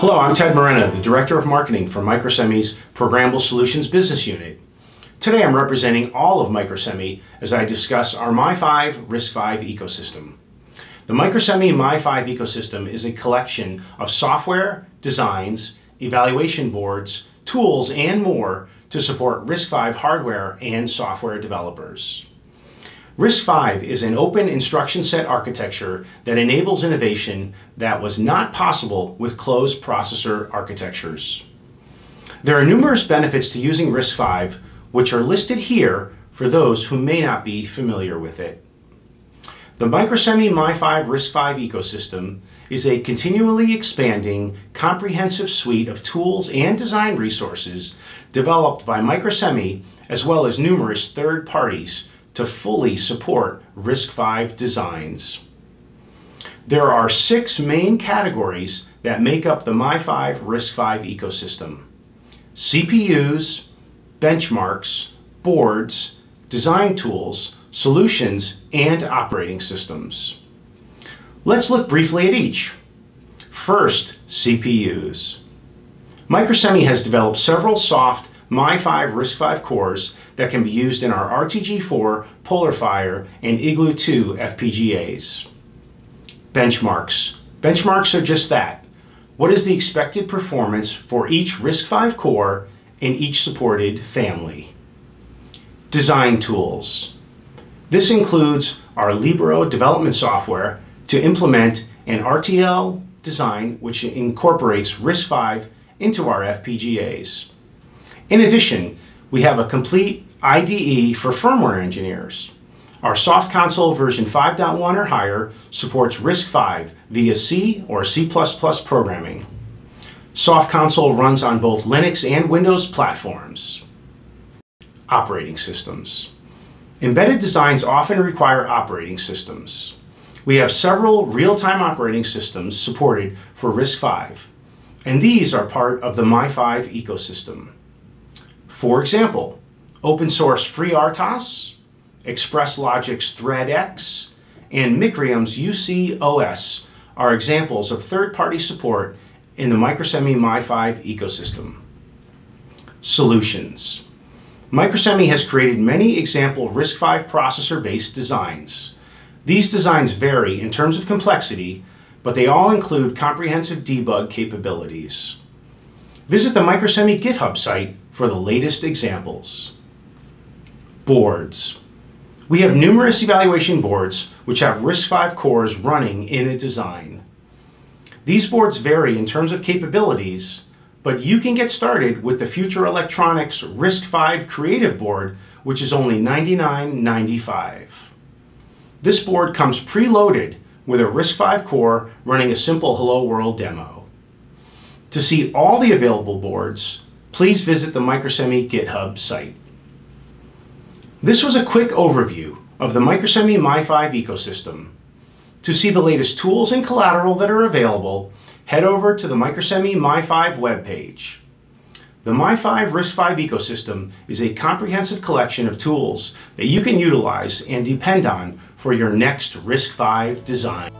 Hello, I'm Ted Marena, the Director of Marketing for Microsemi's Programmable Solutions Business Unit. Today I'm representing all of Microsemi as I discuss our Mi-V RISC-V ecosystem. The Microsemi Mi-V ecosystem is a collection of software, designs, evaluation boards, tools, and more to support RISC-V hardware and software developers. RISC-V is an open instruction set architecture that enables innovation that was not possible with closed processor architectures. There are numerous benefits to using RISC-V, which are listed here for those who may not be familiar with it. The Microsemi Mi-V RISC-V ecosystem is a continually expanding, comprehensive suite of tools and design resources developed by Microsemi as well as numerous third parties to fully support RISC-V designs. There are six main categories that make up the Mi-V RISC-V ecosystem. CPUs, benchmarks, boards, design tools, solutions, and operating systems. Let's look briefly at each. First, CPUs. Microsemi has developed several soft Mi-V RISC-V cores that can be used in our RTG4, PolarFire, and Igloo 2 FPGAs. Benchmarks. Benchmarks are just that. What is the expected performance for each RISC-V core in each supported family? Design tools. This includes our Libero development software to implement an RTL design which incorporates RISC-V into our FPGAs. In addition, we have a complete IDE for firmware engineers. Our soft console version 5.1 or higher supports RISC-V via C or C++ programming. Soft console runs on both Linux and Windows platforms. Operating systems. Embedded designs often require operating systems. We have several real-time operating systems supported for RISC-V, and these are part of the Mi-V ecosystem. For example, open source FreeRTOS, ExpressLogic's ThreadX, and Micrium's UC-OS are examples of third-party support in the Microsemi Mi-V ecosystem. Solutions. Microsemi has created many example RISC-V processor-based designs. These designs vary in terms of complexity, but they all include comprehensive debug capabilities. Visit the Microsemi GitHub site for the latest examples. Boards. We have numerous evaluation boards which have RISC-V cores running in a design. These boards vary in terms of capabilities, but you can get started with the Future Electronics RISC-V Creative Board, which is only $99.95. This board comes preloaded with a RISC-V core running a simple Hello World demo. To see all the available boards, please visit the Microsemi GitHub site. This was a quick overview of the Microsemi Mi-V ecosystem. To see the latest tools and collateral that are available, head over to the Microsemi Mi-V webpage. The Mi-V RISC-V ecosystem is a comprehensive collection of tools that you can utilize and depend on for your next RISC-V design.